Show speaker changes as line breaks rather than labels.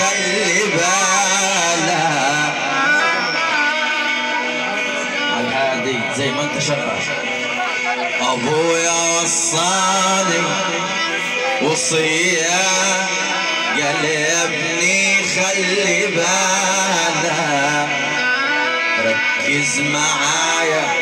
خلي بالك.
زي ما انت شغال
ابويا وصاني وصية قال يا ابني خلي بالك ركز معايا